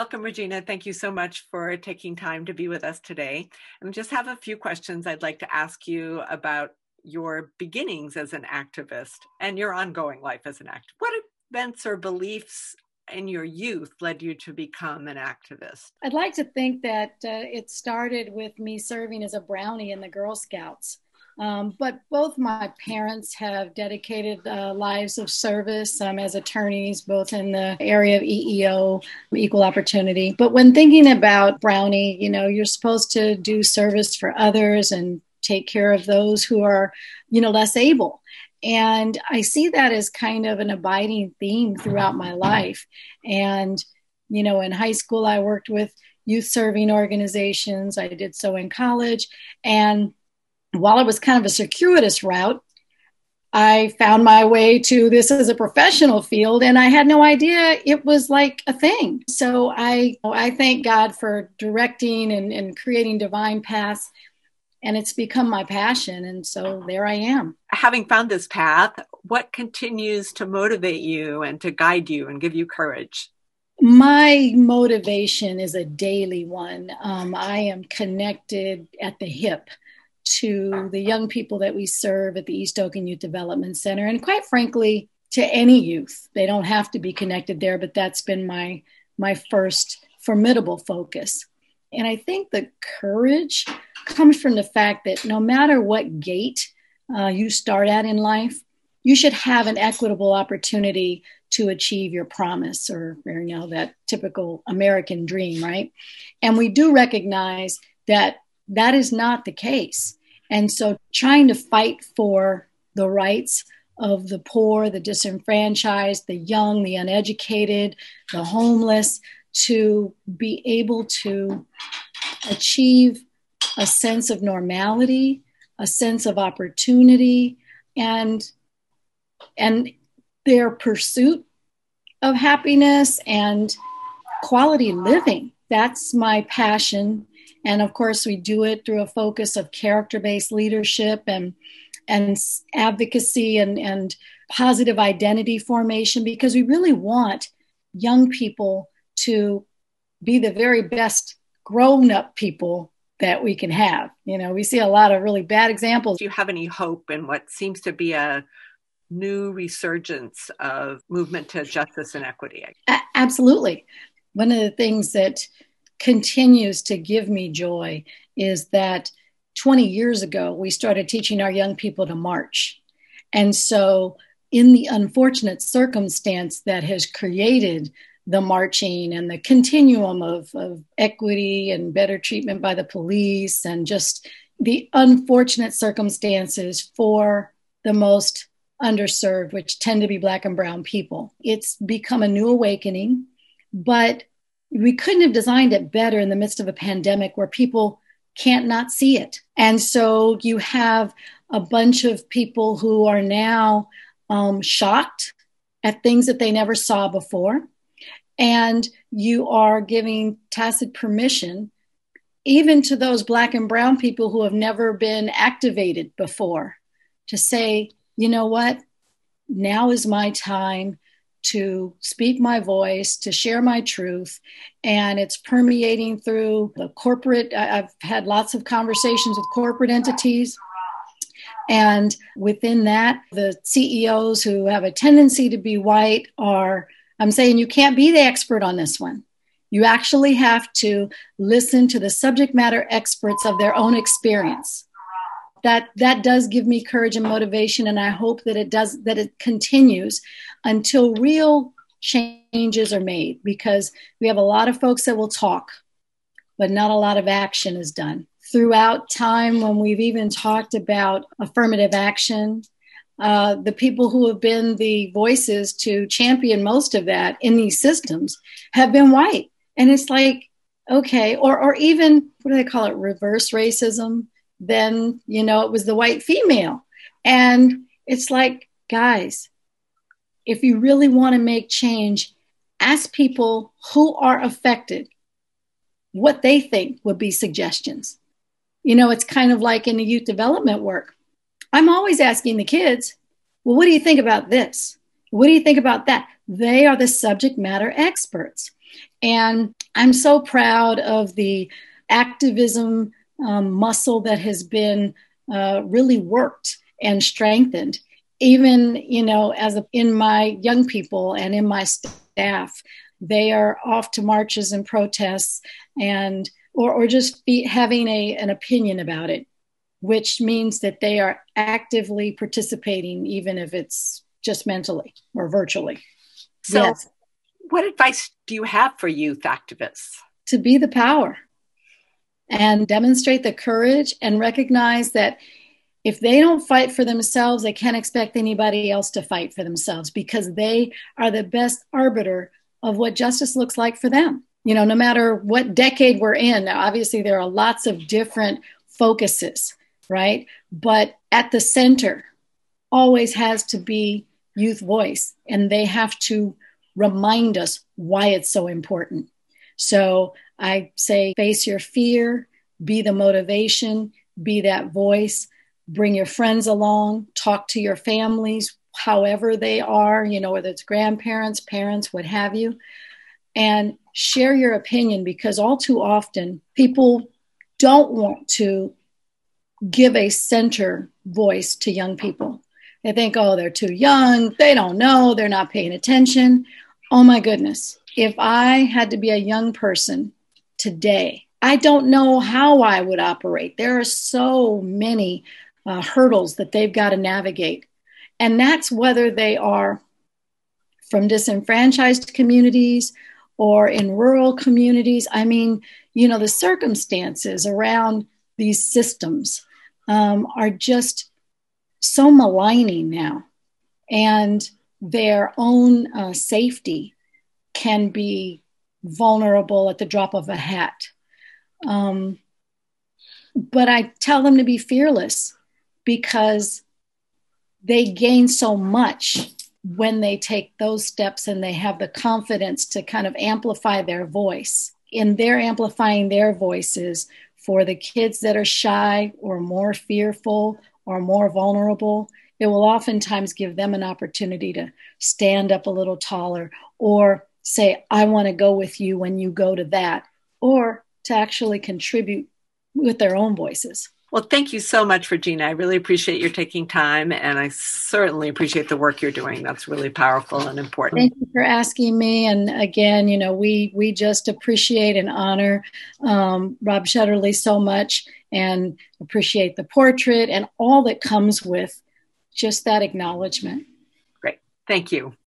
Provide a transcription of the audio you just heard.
welcome, Regina. Thank you so much for taking time to be with us today. And just have a few questions I'd like to ask you about your beginnings as an activist and your ongoing life as an activist. What events or beliefs in your youth led you to become an activist? I'd like to think that uh, it started with me serving as a brownie in the Girl Scouts. Um, but both my parents have dedicated uh, lives of service um, as attorneys, both in the area of EEO, equal opportunity. But when thinking about Brownie, you know, you're supposed to do service for others and take care of those who are, you know, less able. And I see that as kind of an abiding theme throughout my life. And, you know, in high school, I worked with youth serving organizations. I did so in college. And while it was kind of a circuitous route, I found my way to this as a professional field and I had no idea it was like a thing. So I I thank God for directing and, and creating divine paths and it's become my passion and so there I am. Having found this path, what continues to motivate you and to guide you and give you courage? My motivation is a daily one. Um, I am connected at the hip to the young people that we serve at the East Oakland Youth Development Center, and quite frankly, to any youth. They don't have to be connected there, but that's been my my first formidable focus. And I think the courage comes from the fact that no matter what gate uh, you start at in life, you should have an equitable opportunity to achieve your promise or, or you know that typical American dream, right? And we do recognize that that is not the case. And so trying to fight for the rights of the poor, the disenfranchised, the young, the uneducated, the homeless, to be able to achieve a sense of normality, a sense of opportunity, and and their pursuit of happiness and quality living. That's my passion and of course, we do it through a focus of character based leadership and, and advocacy and, and positive identity formation because we really want young people to be the very best grown up people that we can have. You know, we see a lot of really bad examples. Do you have any hope in what seems to be a new resurgence of movement to justice and equity? A- absolutely. One of the things that continues to give me joy is that 20 years ago, we started teaching our young people to march. And so, in the unfortunate circumstance that has created the marching and the continuum of, of equity and better treatment by the police, and just the unfortunate circumstances for the most underserved, which tend to be Black and Brown people, it's become a new awakening. But we couldn't have designed it better in the midst of a pandemic where people can't not see it. And so you have a bunch of people who are now um, shocked at things that they never saw before. And you are giving tacit permission, even to those Black and Brown people who have never been activated before, to say, you know what? Now is my time to speak my voice, to share my truth. And it's permeating through the corporate. I've had lots of conversations with corporate entities. And within that, the CEOs who have a tendency to be white are, I'm saying you can't be the expert on this one. You actually have to listen to the subject matter experts of their own experience that that does give me courage and motivation and i hope that it does that it continues until real changes are made because we have a lot of folks that will talk but not a lot of action is done. Throughout time when we've even talked about affirmative action uh, the people who have been the voices to champion most of that in these systems have been white. And it's like okay or or even what do they call it? Reverse racism then you know it was the white female. And it's like guys if you really want to make change ask people who are affected what they think would be suggestions. You know it's kind of like in the youth development work. I'm always asking the kids well what do you think about this? What do you think about that? They are the subject matter experts. And I'm so proud of the activism um, muscle that has been uh, really worked and strengthened. Even, you know, as a, in my young people and in my staff, they are off to marches and protests and or, or just be having a, an opinion about it, which means that they are actively participating, even if it's just mentally or virtually. So, yes. what advice do you have for youth activists? To be the power and demonstrate the courage and recognize that if they don't fight for themselves, they can't expect anybody else to fight for themselves because they are the best arbiter of what justice looks like for them. You know, no matter what decade we're in, now obviously there are lots of different focuses, right? But at the center always has to be youth voice, and they have to remind us why it's so important. So I say face your fear, be the motivation, be that voice, bring your friends along, talk to your families, however they are, you know, whether it's grandparents, parents, what have you, and share your opinion because all too often people don't want to give a center voice to young people. They think, oh, they're too young, they don't know, they're not paying attention. Oh my goodness. If I had to be a young person today, I don't know how I would operate. There are so many uh, hurdles that they've got to navigate. And that's whether they are from disenfranchised communities or in rural communities. I mean, you know, the circumstances around these systems um, are just so maligning now. And their own uh, safety can be vulnerable at the drop of a hat. Um, but I tell them to be fearless because they gain so much when they take those steps and they have the confidence to kind of amplify their voice. And they're amplifying their voices for the kids that are shy or more fearful or more vulnerable. It will oftentimes give them an opportunity to stand up a little taller or say, I want to go with you when you go to that, or to actually contribute with their own voices. Well, thank you so much, Regina. I really appreciate your taking time, and I certainly appreciate the work you're doing. That's really powerful and important. Thank you for asking me. And again, you know, we we just appreciate and honor um, Rob Shetterly so much, and appreciate the portrait and all that comes with just that acknowledgement. Great, thank you.